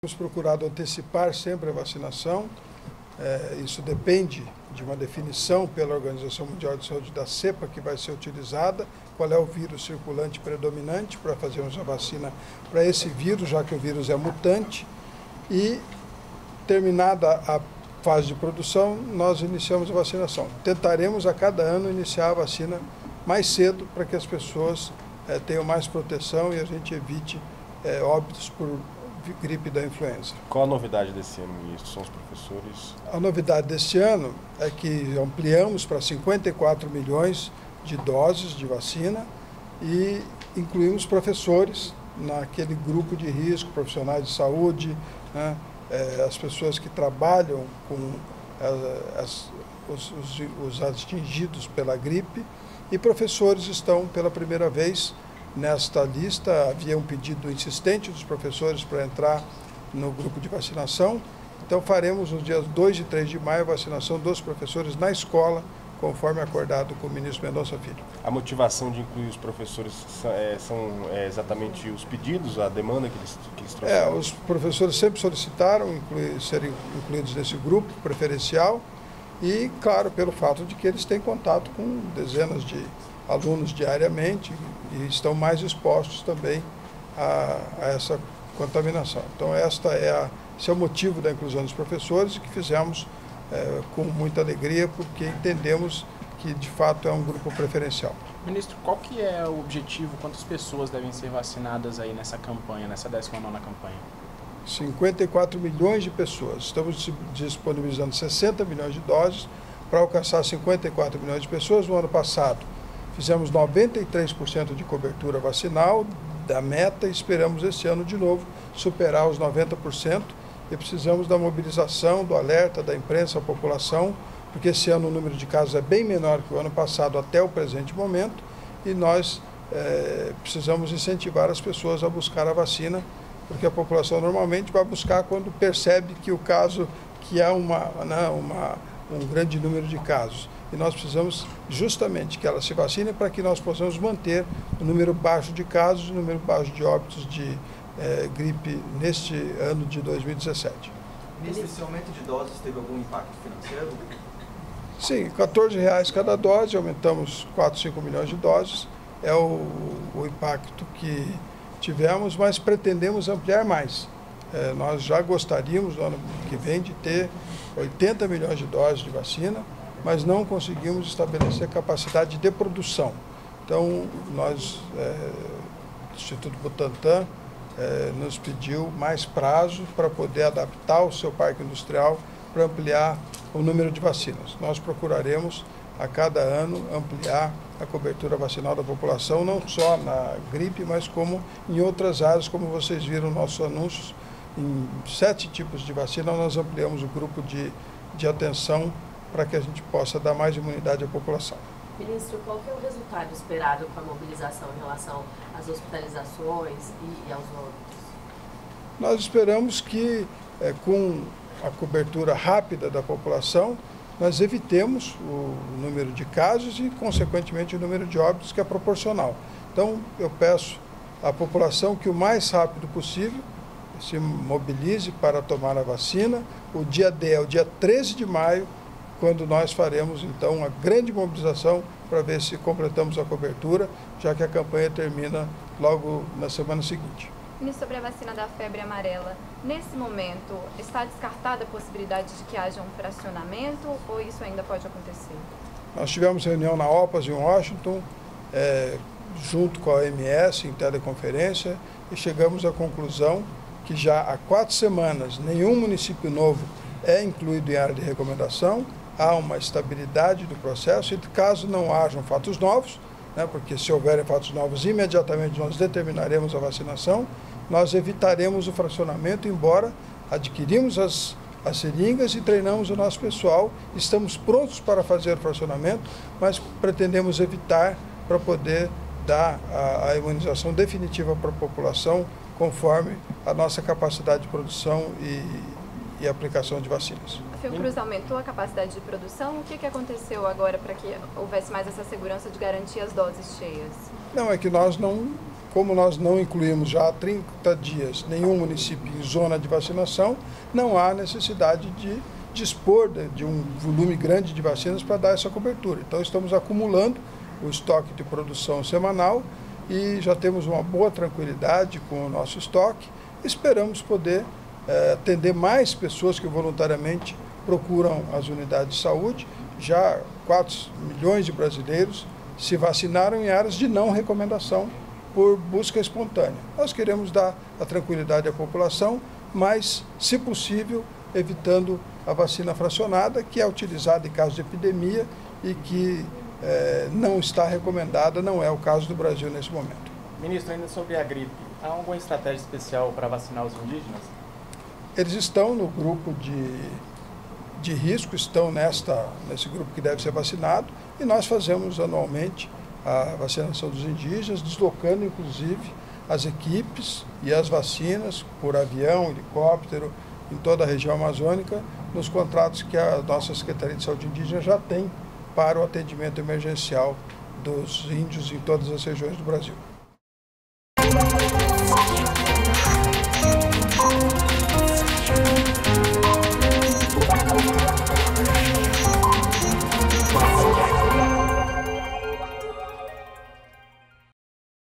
Temos procurado antecipar sempre a vacinação. É, isso depende de uma definição pela Organização Mundial de Saúde da cepa que vai ser utilizada, qual é o vírus circulante predominante para fazermos a vacina para esse vírus, já que o vírus é mutante. E terminada a fase de produção, nós iniciamos a vacinação. Tentaremos a cada ano iniciar a vacina mais cedo para que as pessoas é, tenham mais proteção e a gente evite é, óbitos por gripe da influenza. Qual a novidade desse ano, ministro? São os professores? A novidade deste ano é que ampliamos para 54 milhões de doses de vacina e incluímos professores naquele grupo de risco, profissionais de saúde, né, é, as pessoas que trabalham com as, os, os, os atingidos pela gripe e professores estão pela primeira vez Nesta lista havia um pedido insistente dos professores para entrar no grupo de vacinação. Então faremos nos dias 2 e 3 de maio a vacinação dos professores na escola, conforme acordado com o ministro Mendonça Filho. A motivação de incluir os professores é, são é, exatamente os pedidos, a demanda que eles, que eles trouxeram? É, os professores sempre solicitaram incluir, serem incluídos nesse grupo preferencial e, claro, pelo fato de que eles têm contato com dezenas de alunos diariamente e estão mais expostos também a, a essa contaminação. Então, esta é a, esse é o motivo da inclusão dos professores e que fizemos é, com muita alegria, porque entendemos que, de fato, é um grupo preferencial. Ministro, qual que é o objetivo, quantas pessoas devem ser vacinadas aí nessa campanha, nessa 19ª campanha? 54 milhões de pessoas. Estamos disponibilizando 60 milhões de doses para alcançar 54 milhões de pessoas. No ano passado, Fizemos 93% de cobertura vacinal da meta e esperamos este ano de novo superar os 90% e precisamos da mobilização, do alerta da imprensa à população, porque esse ano o número de casos é bem menor que o ano passado até o presente momento e nós é, precisamos incentivar as pessoas a buscar a vacina, porque a população normalmente vai buscar quando percebe que o caso, que há uma, né, uma, um grande número de casos. E nós precisamos justamente que ela se vacine para que nós possamos manter o número baixo de casos, o número baixo de óbitos de eh, gripe neste ano de 2017. Ministro, esse aumento de doses teve algum impacto financeiro? Sim, R$ reais cada dose, aumentamos 4, 5 milhões de doses, é o, o impacto que tivemos, mas pretendemos ampliar mais. É, nós já gostaríamos, no ano que vem, de ter 80 milhões de doses de vacina, mas não conseguimos estabelecer capacidade de produção. Então, nós, é, Instituto Butantan, é, nos pediu mais prazo para poder adaptar o seu parque industrial para ampliar o número de vacinas. Nós procuraremos a cada ano ampliar a cobertura vacinal da população, não só na gripe, mas como em outras áreas, como vocês viram nossos anúncios, em sete tipos de vacina nós ampliamos o grupo de, de atenção para que a gente possa dar mais imunidade à população. Ministro, qual é o resultado esperado com a mobilização em relação às hospitalizações e, e aos óbitos? Nós esperamos que, é, com a cobertura rápida da população, nós evitemos o número de casos e, consequentemente, o número de óbitos, que é proporcional. Então, eu peço à população que o mais rápido possível se mobilize para tomar a vacina. O dia D é o dia 13 de maio, quando nós faremos então uma grande mobilização para ver se completamos a cobertura, já que a campanha termina logo na semana seguinte. Ministro, sobre a vacina da febre amarela, nesse momento está descartada a possibilidade de que haja um fracionamento ou isso ainda pode acontecer? Nós tivemos reunião na OPAS em Washington, é, junto com a OMS em teleconferência, e chegamos à conclusão que já há quatro semanas nenhum município novo é incluído em área de recomendação há uma estabilidade do processo e caso não hajam fatos novos, né, porque se houverem fatos novos, imediatamente nós determinaremos a vacinação, nós evitaremos o fracionamento, embora adquirimos as, as seringas e treinamos o nosso pessoal, estamos prontos para fazer o fracionamento, mas pretendemos evitar para poder dar a, a imunização definitiva para a população conforme a nossa capacidade de produção e, e aplicação de vacinas. A Fiocruz aumentou a capacidade de produção. O que, que aconteceu agora para que houvesse mais essa segurança de garantir as doses cheias? Não, é que nós não, como nós não incluímos já há 30 dias nenhum município em zona de vacinação, não há necessidade de dispor de um volume grande de vacinas para dar essa cobertura. Então estamos acumulando o estoque de produção semanal e já temos uma boa tranquilidade com o nosso estoque. Esperamos poder eh, atender mais pessoas que voluntariamente procuram as unidades de saúde. Já 4 milhões de brasileiros se vacinaram em áreas de não recomendação por busca espontânea. Nós queremos dar a tranquilidade à população, mas, se possível, evitando a vacina fracionada, que é utilizada em caso de epidemia e que eh, não está recomendada, não é o caso do Brasil nesse momento. Ministro, ainda sobre a gripe, há alguma estratégia especial para vacinar os indígenas? Eles estão no grupo de, de risco, estão nesta, nesse grupo que deve ser vacinado, e nós fazemos anualmente a vacinação dos indígenas, deslocando inclusive as equipes e as vacinas por avião, helicóptero, em toda a região amazônica, nos contratos que a nossa Secretaria de Saúde Indígena já tem para o atendimento emergencial dos índios em todas as regiões do Brasil.